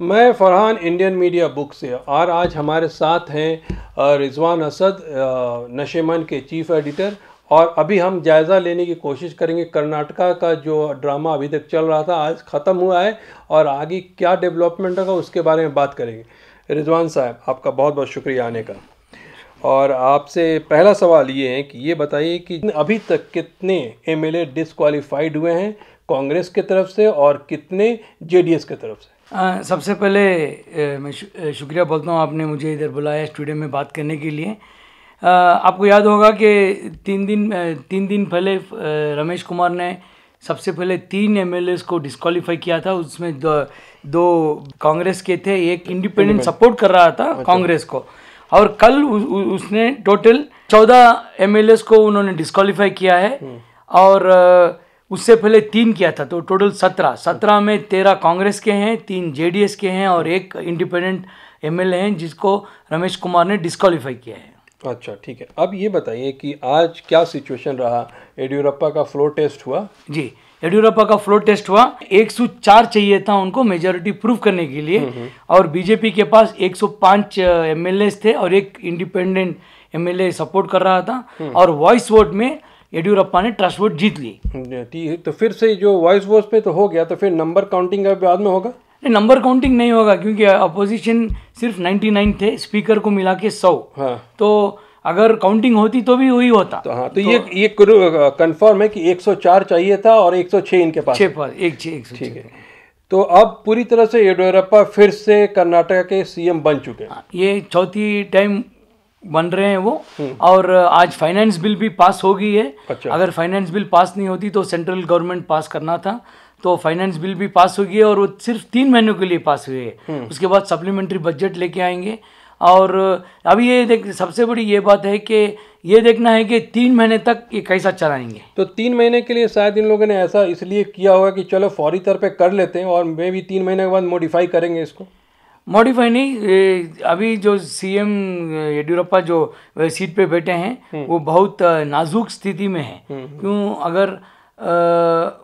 मैं Farhan Indian media book से, और आज हमारे साथ हैं रिजवान असद नशेमन के चीफ एडिटर, और अभी हम जायज़ा लेने की कोशिश करेंगे कर्नाटका का जो ड्रामा अभी तक चल रहा था, आज ख़त्म हुआ है, और आगे क्या डेवलपमेंट होगा उसके बारे में बात करेंगे। रिजवान साहब, आपका बहुत बहुत शुक्रिया आने का। और आपसे पहला सवाल ये है कि ये बताइए कि अभी तक कितने एमएलए डिसक्वालीफाइड हुए हैं कांग्रेस की तरफ़ से और कितने जेडीएस की तरफ़ से? आ, सबसे पहले ए, मैं शु- शुक्रिया बोलता हूँ आपने मुझे इधर बुलाया स्टूडियो में बात करने के लिए। आ, आपको याद होगा कि तीन दिन तीन दिन पहले रमेश कुमार ने सबसे पहले तीन एमएलएस को डिस्qualify किया था। उसमें दो, दो कांग्रेस के थे एक इंडिपेंडेंट सपोर्ट कर रहा था कांग्रेस को। और कल उ, उ, उसने टोटल चौदह एम को उन्होंने डिस्qualify किया है। और अ, उससे पहले तीन किया था तो टोटल सत्रह। सत्रह में तेरह कांग्रेस के हैं तीन जेडीएस के हैं और एक इंडिपेंडेंट एमएलए हैं जिसको रमेश कुमार ने डिस्qualify किया है। अच्छा ठीक है। अब ये बताइए कि आज क्या सिचुएशन रहा? येडियुरप्पा का फ्लोर टेस्ट हुआ? जी येडियुरप्पा का फ्लोर टेस्ट हुआ। 104 चाहिए था उनको मेजोरिटी प्रूव करने के लिए। और बीजेपी के पास 105 एमएलए थे और एक इंडिपेंडेंट एमएलए सपोर्ट कर रहा था। और वॉइस वोट में येडियुरप्पा ने ट्रस्ट वोट जीत ली। तो फिर से जो वॉइस वोट पे तो हो गया तो फिर नंबर काउंटिंग का बाद में होगा? नहीं, नंबर काउंटिंग नहीं होगा क्योंकि अपोजिशन सिर्फ़ 99 थे स्पीकर को मिला के 100 हाँ। तो अगर काउंटिंग होती तो भी वही होता। तो हाँ तो तो ये ये कंफर्म है कि 104 चाहिए था और 106 इनके पास। छः पर एक छः एक सौ ठीक है। तो अब पूरी तरह से येडियुरप्पा फिर से कर्नाटक के सीएम बन चुके हैं। ये चौथी टाइम बन रहे हैं वो। और आज फाइनेंस बिल भी पास हो गई है। अच्छा। अगर फाइनेंस बिल पास नहीं होती तो सेंट्रल गवर्नमेंट पास करना था। तो फाइनेंस बिल भी पास हो गई है और वो सिर्फ़ तीन महीनों के लिए पास हुई है। उसके बाद सप्लीमेंट्री बजट लेके आएँगे। और अभी ये देख सबसे बड़ी ये बात है कि ये देखना है कि तीन महीने तक ये कैसा चलाएँगे। तो तीन महीने के लिए शायद इन लोगों ने ऐसा इसलिए किया होगा कि चलो फौरी तौर पे कर लेते हैं और मे भी तीन महीने के बाद मॉडिफाई करेंगे इसको। मॉडिफाई नहीं अभी जो सीएम येडियुरप्पा जो सीट पे बैठे हैं वो बहुत नाजुक स्थिति में है। क्यों अगर अ,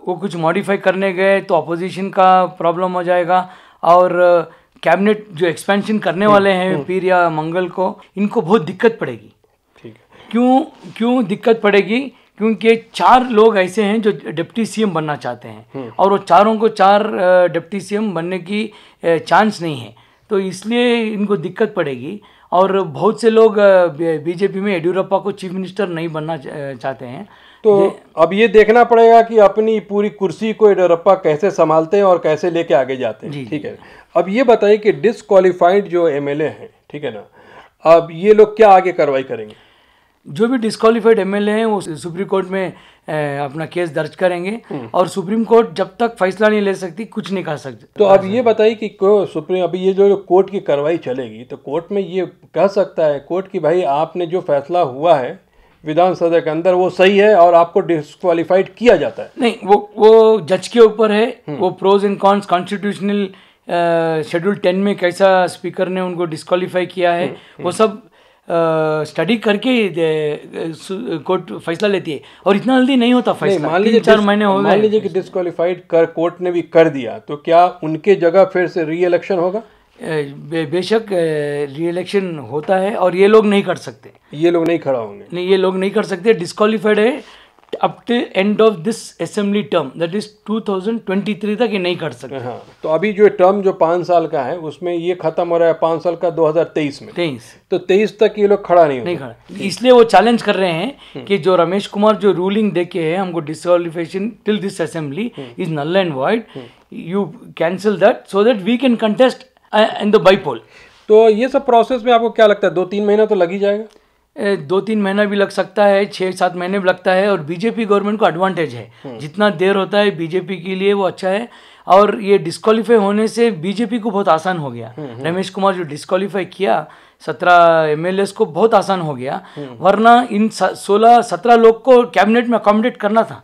वो कुछ मॉडिफाई करने गए तो अपोजिशन का प्रॉब्लम हो जाएगा और कैबिनेट जो एक्सपेंशन करने वाले हैं पीर या मंगल को इनको बहुत दिक्कत पड़ेगी। ठीक क्यों क्यों दिक्कत पड़ेगी? क्योंकि चार लोग ऐसे हैं जो डिप्टी सीएम बनना चाहते हैं और वो चारों को चार डिप्टी सीएम बनने की चांस नहीं है। तो इसलिए इनको दिक्कत पड़ेगी। और बहुत से लोग बीजेपी में येडियुरप्पा को चीफ मिनिस्टर नहीं बनना चाहते हैं। तो अब ये देखना पड़ेगा कि अपनी पूरी कुर्सी को येडियुरप्पा कैसे संभालते हैं और कैसे लेके आगे जाते हैं। ठीक है। अब ये बताइए कि डिसक्वालीफाइड जो एमएलए हैं ठीक है ना अब ये लोग क्या आगे कार्रवाई करेंगे? जो भी डिस्qualified एमएलए हैं वो सुप्रीम कोर्ट में अपना केस दर्ज करेंगे। और सुप्रीम कोर्ट जब तक फैसला नहीं ले सकती कुछ नहीं कह सकती। तो अब ये बताइए कि को सुप्रीम अभी ये जो कोर्ट की कार्रवाई चलेगी तो कोर्ट में ये कह सकता है कोर्ट कि भाई आपने जो फैसला हुआ है विधानसभा के अंदर वो सही है और आपको डिसक्वालीफाइड किया जाता है। नहीं वो वो जज के ऊपर है। वो pros and cons constitutional schedule ten में कैसा स्पीकर ने उनको डिस्कालीफाई किया है वो सब स्टडी करके कोर्ट फैसला लेती है। और इतना जल्दी नहीं होता फैसला। मान लीजिए चार महीने हो मान लीजिए कि डिस्कालीफाइड कर कोर्ट ने भी कर दिया तो क्या उनके जगह फिर से री इलेक्शन होगा बे, बेशक री इलेक्शन होता है और ये लोग नहीं कर सकते। ये लोग नहीं खड़ा होंगे। नहीं ये लोग नहीं कर सकते। डिस्कालीफाइड है up to end of this assembly term that is 2023 तक ये नहीं कर सकते। हाँ तो अभी जो टर्म जो पाँच साल का है उसमें ये खत्म हो रहा है पाँच साल का 2023 में। तेईस। तो तेईस तक ये लोग खड़ा नहीं नहीं खड़ा। इसलिए वो चैलेंज कर रहे हैं कि जो रमेश कुमार जो रूलिंग दे के है हमको disqualification till this assembly is null and void you cancel that so that we can contest in the bypoll तो ये सब प्रोसेस में आपको क्या लगता है? दो तीन महीना तो लग ही जाएगा। दो तीन महीना भी लग सकता है छः सात महीने भी लगता है और बीजेपी गवर्नमेंट को एडवांटेज है। जितना देर होता है बीजेपी के लिए वो अच्छा है और ये डिस्कालीफाई होने से बीजेपी को बहुत आसान हो गया। रमेश कुमार जो डिस्कालीफाई किया सत्रह एम को बहुत आसान हो गया। वरना इन सोलह सत्रह लोग को कैबिनेट में अकोमोडेट करना था।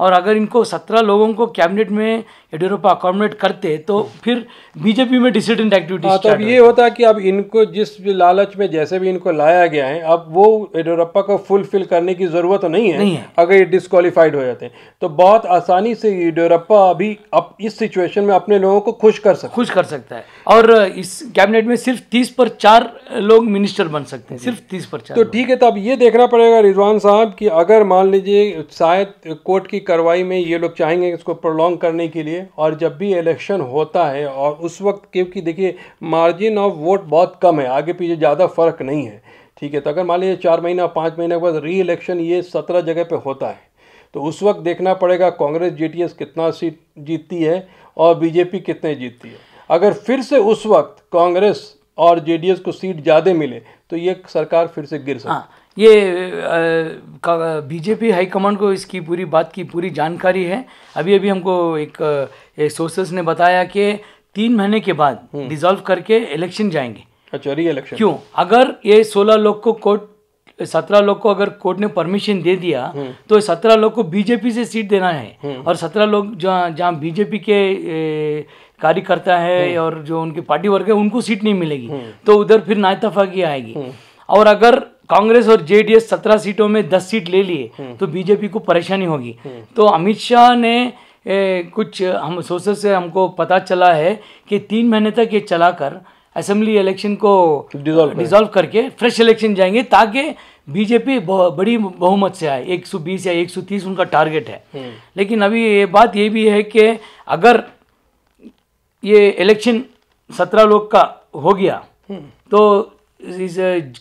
और अगर इनको सत्रह लोगों को कैबिनेट में येडियुरप्पा अकोमोडेट करते तो फिर बीजेपी में डिसिडेंट एक्टिविटी हाँ तो अब ये होता है कि अब इनको जिस लालच में जैसे भी इनको लाया गया है अब वो येडियुरप्पा को फुलफिल करने की ज़रूरत नहीं है, नहीं है। अगर ये डिस्कालीफाइड हो जाते हैं। तो बहुत आसानी से येडियुरप्पा अभी अब इस सिचुएशन में अपने लोगों को खुश कर सकते खुश कर सकता है। और इस कैबिनेट में सिर्फ़ तीस पर चार लोग मिनिस्टर बन सकते हैं सिर्फ़ तीस पर चार तो ठीक है तो अब ये देखना पड़ेगा रिजवान साहब कि अगर मान लीजिए शायद कोर्ट की कार्रवाई में ये लोग चाहेंगे इसको प्रोलॉन्ग करने के लिए और जब भी इलेक्शन होता है और उस वक्त क्योंकि देखिए मार्जिन ऑफ़ वोट बहुत कम है आगे पीछे ज़्यादा फ़र्क नहीं है ठीक है तो अगर मान लीजिए चार महीना पाँच महीने के बाद री इलेक्शन ये सत्रह जगह पर होता है तो उस वक्त देखना पड़ेगा कांग्रेस जेटीएस कितना सीट जीतती है और बीजेपी कितने जीतती है। अगर फिर से उस वक्त कांग्रेस और जेडीएस को सीट ज़्यादा मिले तो ये सरकार फिर से गिर सकती हाँ ये बीजेपी हाईकमांड को इसकी पूरी बात की पूरी जानकारी है। अभी अभी हमको एक, एक सोर्सेस ने बताया कि तीन महीने के बाद डिजॉल्व करके इलेक्शन जाएँगे। अच्छा री इलेक्शन क्यों? अगर ये सोलह लोग को कोर्ट सत्रह लोग को अगर कोर्ट ने परमिशन दे दिया तो सत्रह लोग को बीजेपी से सीट देना है। और सत्रह लोग जहाँ जहाँ बीजेपी के ए, कार्यकर्ता है और जो उनके पार्टी वर्ग है उनको सीट नहीं मिलेगी। तो उधर फिर नाइतफाकी आएगी। और अगर कांग्रेस और जेडीएस सत्रह सीटों में दस सीट ले लिए तो बीजेपी को परेशानी होगी। तो अमित शाह ने ए, कुछ हम सोर्सेस से हमको पता चला है कि तीन महीने तक ये चलाकर असेंबली इलेक्शन को। डिजॉल्व करके फ्रेश इलेक्शन जाएँगे ताकि बीजेपी बड़ी बहुमत से आए। 120 या 130 उनका टारगेट है। लेकिन अभी ये बात ये भी है कि अगर ये इलेक्शन सत्रह लोग का हो गया। तो इस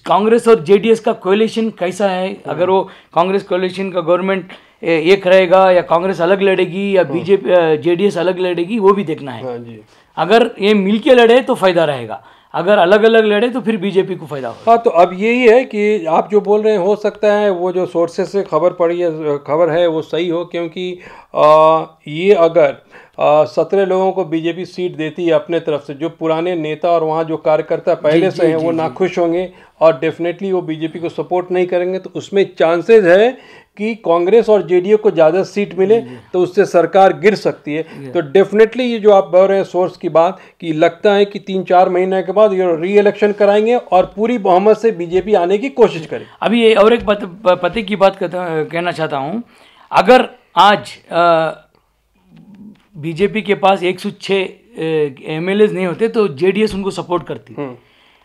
कांग्रेस और जेडीएस का कोलेशन कैसा है? अगर वो कांग्रेस कोलेशन का गवर्नमेंट एक रहेगा या कांग्रेस अलग लड़ेगी या बीजेपी जेडीएस अलग लड़ेगी वो भी देखना है। हाँ जी। अगर ये मिल के लड़े तो फ़ायदा रहेगा। अगर अलग अलग लड़े तो फिर बीजेपी को फ़ायदा होगा। हाँ तो अब यही है कि आप जो बोल रहे हैं हो सकता है वो जो सोर्सेस से खबर पड़ी है खबर है वो सही हो क्योंकि आ, ये अगर सत्रह लोगों को बीजेपी सीट देती है अपने तरफ़ से। जो पुराने नेता और वहाँ जो कार्यकर्ता पहले से हैं वो नाखुश होंगे और डेफिनेटली वो बीजेपी को सपोर्ट नहीं करेंगे तो उसमें चांसेस है कि कांग्रेस और जेडीयू को ज़्यादा सीट मिले तो उससे सरकार गिर सकती है। तो डेफिनेटली ये जो आप बोल रहे हैं सोर्स की बात कि लगता है कि तीन चार महीने के बाद ये री इलेक्शन कराएँगे और पूरी बहुमत से बीजेपी आने की कोशिश करें अभी और एक पते की बात कहना चाहता हूँ। अगर आज बीजेपी के पास 106 एम नहीं होते तो जेडीएस उनको सपोर्ट करती।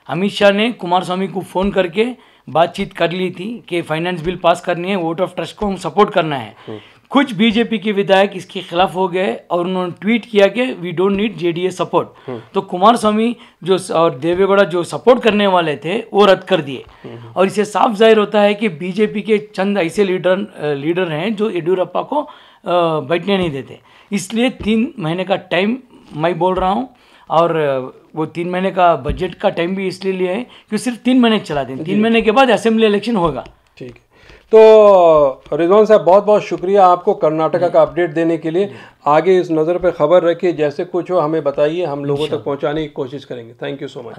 अमित शाह ने कुमार स्वामी को फ़ोन करके बातचीत कर ली थी कि फाइनेंस बिल पास करनी है वोट ऑफ़ ट्रस्ट को हम सपोर्ट करना है। कुछ बीजेपी के विधायक इसके खिलाफ हो गए और उन्होंने ट्वीट किया कि we don't need JDS support तो कुमार स्वामी जो और देवेगौड़ा जो सपोर्ट करने वाले थे वो रद्द कर दिए। और इससे साफ़ ज़ाहिर होता है कि बीजेपी के चंद ऐसे लीडर लीडर हैं जो येडियुरप्पा को बैठने नहीं देते। इसलिए तीन महीने का टाइम मैं बोल रहा हूँ और वो तीन महीने का बजट का टाइम भी इसलिए लिया है कि सिर्फ़ तीन महीने चला दें। तीन महीने के बाद असेंबली इलेक्शन होगा। ठीक है। तो रिजवान साहब बहुत बहुत शुक्रिया आपको कर्नाटका का अपडेट देने के लिए। आगे इस नज़र पर खबर रखिए जैसे कुछ हो हमें बताइए हम लोगों तक पहुँचाने की कोशिश करेंगे। Thank you so much